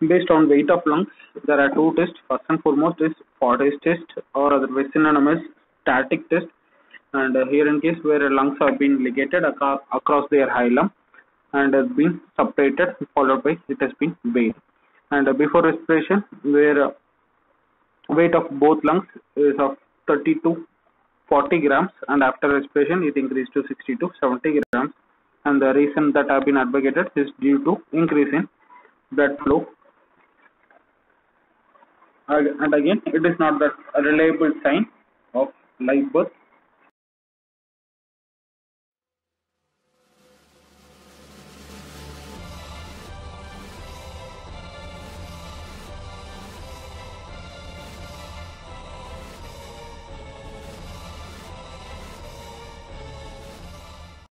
based on weight of lungs, there are two tests. First and foremost is Fodere's test or otherwise synonymous static test. And uh, here in case where lungs have been ligated across, across their hilum and has been separated followed by it has been weighed. And uh, before respiration where uh, weight of both lungs is of 30 to 40 grams and after respiration it increased to 60 to 70 grams and the reason that have been advocated is due to increase in blood flow. And again it is not that a reliable sign of live birth